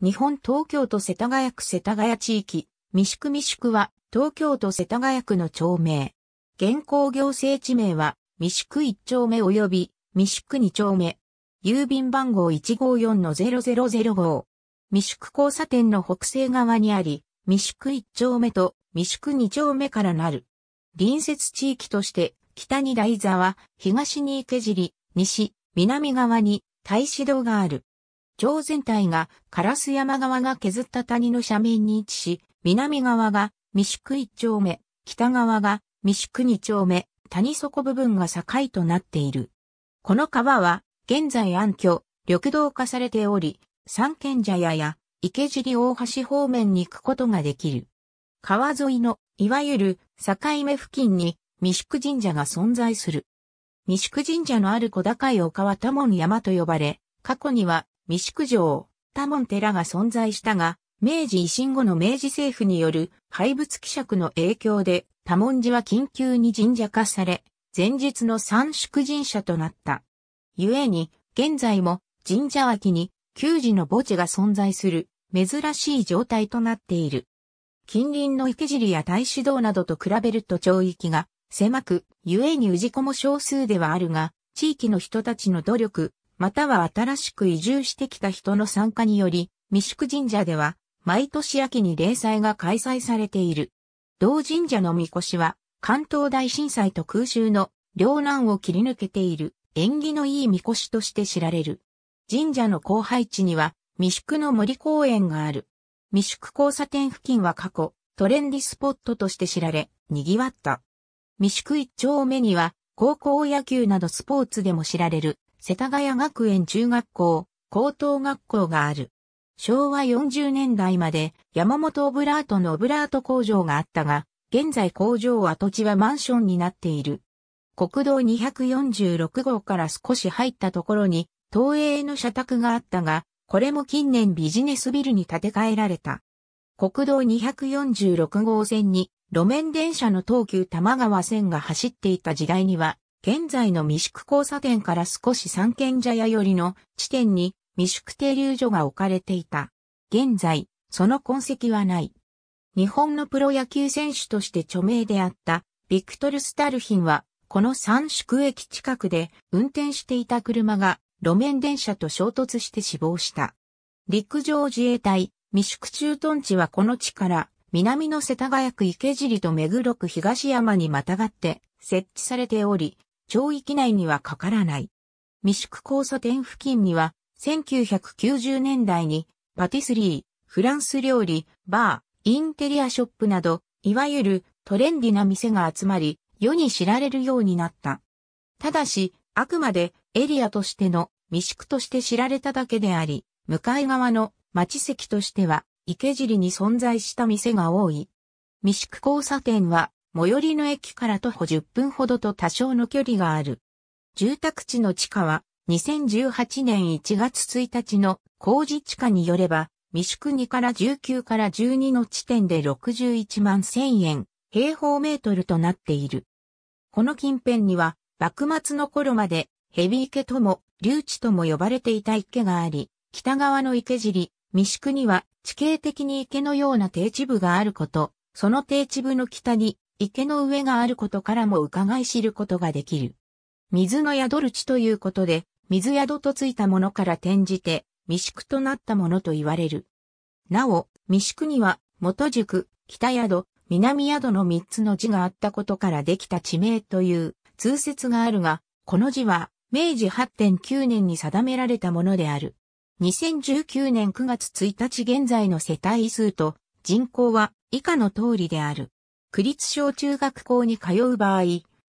日本東京都世田谷区世田谷地域、三宿三宿は東京都世田谷区の町名。現行行政地名は三宿一丁目及び三宿二丁目。郵便番号154-0005。三宿交差点の北西側にあり、三宿一丁目と三宿二丁目からなる。隣接地域として、北に台沢、東に池尻、西、南側に大使堂がある。町全体が烏山側が削った谷の斜面に位置し、南側が三宿一丁目、北側が三宿二丁目、谷底部分が境となっている。この川は現在暗渠、緑道化されており、三軒茶屋や池尻大橋方面に行くことができる。川沿いのいわゆる境目付近に三宿神社が存在する。三宿神社のある小高い丘は多門山と呼ばれ、過去には三宿城、多門寺が存在したが、明治維新後の明治政府による廃仏希釈の影響で多文字は緊急に神社化され、前日の三宿神社となった。故に、現在も神社脇に旧寺の墓地が存在する珍しい状態となっている。近隣の池尻や大使道などと比べると町域が狭く、故に氏子も少数ではあるが、地域の人たちの努力、または新しく移住してきた人の参加により、三宿神社では毎年秋に例祭が開催されている。同神社のみこしは、関東大震災と空襲の両難を切り抜けている縁起のいいみこしとして知られる。神社の広配地には、三宿の森公園がある。三宿交差点付近は過去、トレンディスポットとして知られ、賑わった。三宿一丁目には、高校野球などスポーツでも知られる、世田谷学園中学校、高等学校がある。昭和40年代まで山本オブラートのオブラート工場があったが、現在工場跡地はマンションになっている。国道246号から少し入ったところに、東映の社宅があったが、これも近年ビジネスビルに建て替えられた。国道246号線に路面電車の東急玉川線が走っていた時代には、現在の三宿交差点から少し三軒茶屋寄りの地点に未宿停留所が置かれていた。現在、その痕跡はない。日本のプロ野球選手として著名であったビクトル・スタルヒンは、この三宿駅近くで運転していた車が路面電車と衝突して死亡した。陸上自衛隊未宿駐屯地はこの地から南の世田谷区池尻と目黒区東山にまたがって設置されており、町域内にはかからない。未宿交差点付近には1990年代にパティスリー、フランス料理、バー、インテリアショップなど、いわゆるトレンディな店が集まり、世に知られるようになった。ただし、あくまでエリアとしての未宿として知られただけであり、向かい側の町席としては池尻に存在した店が多い。未宿交差点は最寄りの駅から徒歩10分ほどと多少の距離がある。住宅地の地価は2018年1月1日の工事地価によれば、未宿2から19から12の地点で61万1000円、平方メートルとなっている。この近辺には、幕末の頃まで、ヘビ池とも、流地とも呼ばれていた池があり、北側の池尻、未宿には地形的に池のような低地部があること、その低地部の北に池の上があることからも伺い知ることができる。水の宿る地ということで、水宿とついたものから転じて、未宿となったものと言われる。なお、未宿には、元宿、北宿、南宿の三つの字があったことからできた地名という通説があるが、この字は明治8.9年に定められたものである。2019年9月1日現在の世帯数と人口は以下の通りである。区立小中学校に通う場合、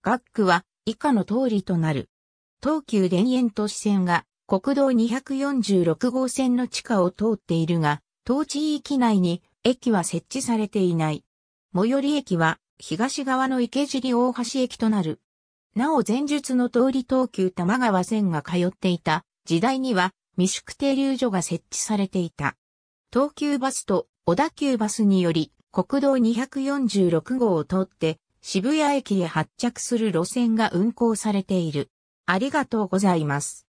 学区は以下の通りとなる。東急田園都市線が国道246号線の地下を通っているが、当地域内に駅は設置されていない。最寄り駅は東側の池尻大橋駅となる。なお前述の通り東急玉川線が通っていた時代には未宿停留所が設置されていた。東急バスと小田急バスにより国道246号を通って渋谷駅へ発着する路線が運行されている。ありがとうございます。